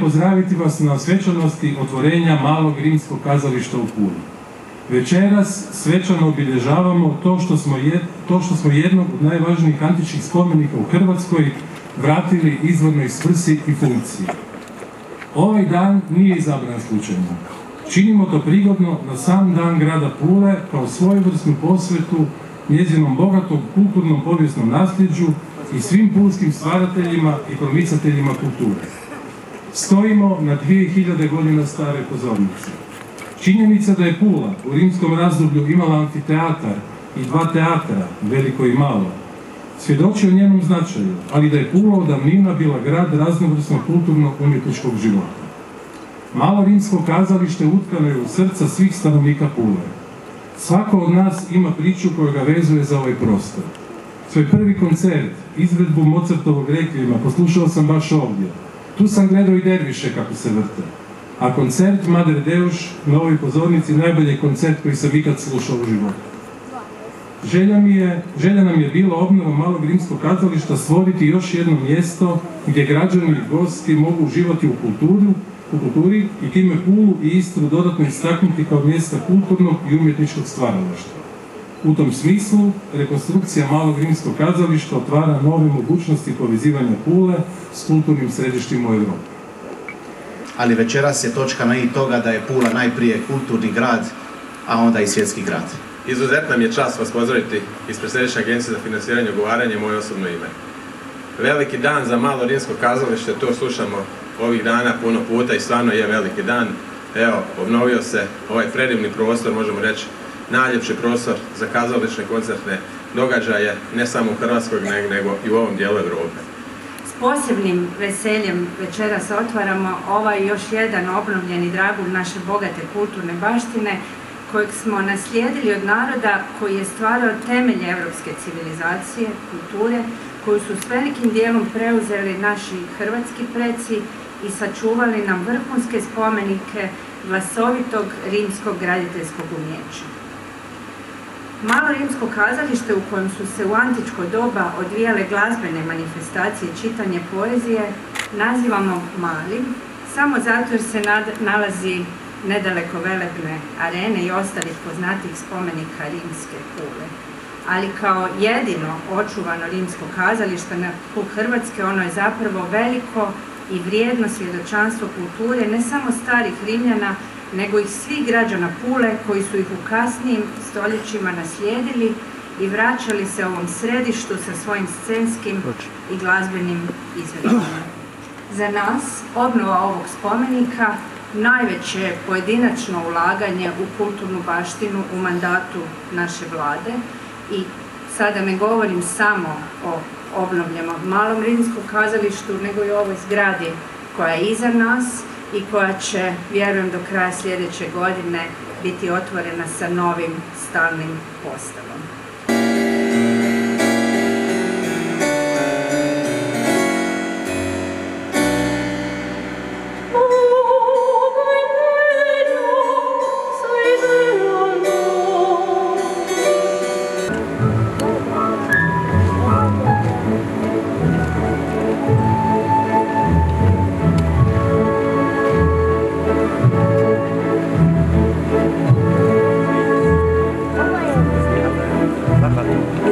pozdraviti vas na svečanosti otvorenja malog rimskog kazališta u Puli. Večeras svečano obilježavamo to što smo, to što smo jednog od najvažnijih antičkih spomenika u Hrvatskoj vratili izvornoj svrsi i funkciji. Ovaj dan nije izabran slučajno. Činimo to prigodno na sam dan grada Pule kao svojevrsnu posvetu njezinom bogatom kulturnom povijesnom nasljeđu i svim pulskim stvarateljima i promicateljima kulture. Stojimo na 2000 godina stare pozornice. Činjenica da je Pula u rimskom razdoblju imala amfiteatar i dva teatra, veliko i malo, svjedoči o njenom značaju, ali da je Pula od davnina bila grad raznovrsnog kulturnog umjetničkog života. Malo rimsko kazalište utkano je u srca svih stanovnika Pule. Svako od nas ima priču koja ga vezuje za ovaj prostor. Svoj prvi koncert, izvedbu Mozartovog rekljima, poslušao sam baš ovdje. Tu sam gledao i derviše kako se vrte. A koncert Mader Deuš na ovoj pozornici najbolji koncert koji sam ikad slušao u životu. Želja, mi je, želja nam je bila obnova malog rimskog kazališta stvoriti još jedno mjesto gdje građani i gosti mogu uživati u kulturu, u kulturi i time Pulu i Istru dodatno istaknuti kao mjesta kulturnog i umjetničkog stvaralaštva. U tom smislu, rekonstrukcija malog rimskog kazališta otvara nove mogućnosti povezivanja Pule s kulturnim središtima u Europi. Ali večeras je točka na i toga da je Pula najprije kulturni grad, a onda i svjetski grad. Izuzetna mi je čast vas pozdraviti ispred Središnje agencije za financiranje i ugovaranje moje osobno ime. Veliki dan za malo rimsko kazalište, to slušamo ovih dana puno puta i stvarno je veliki dan. Evo, obnovio se ovaj predivni prostor, možemo reći, najljepši prostor za kazalične koncertne događaje, ne samo u Hrvatskoj, nego i u ovom dijelu Europe. S posebnim veseljem večeras otvaramo ovaj još jedan obnovljeni dragulj naše bogate kulturne baštine, kojeg smo naslijedili od naroda koji je stvarao temelje europske civilizacije, kulture, koju su s velikim dijelom preuzeli naši hrvatski preci i sačuvali nam vrhunske spomenike glasovitog rimskog graditeljskog umjeća. Malo rimsko kazalište u kojem su se u antičko doba odvijale glazbene manifestacije čitanje poezije nazivamo malim, samo zato jer se nalazi nedaleko velebne arene i ostalih poznatih spomenika rimske kule. Ali kao jedino očuvano rimsko kazalište na Hrvatske, ono je zapravo veliko i vrijedno svjedočanstvo kulture ne samo starih Rimljana, nego i svih građana Pule koji su ih u kasnijim stoljećima naslijedili i vraćali se ovom središtu sa svojim scenskim i glazbenim izvedbama. Za nas obnova ovog spomenika najveće pojedinačno ulaganje u kulturnu baštinu u mandatu naše vlade i sada ne govorim samo o obnovljenom malom rimskom kazalištu, nego i o ovoj zgradi koja je iza nas i koja će, vjerujem, do kraja sljedeće godine biti otvorena sa novim stalnim postavom. なかった。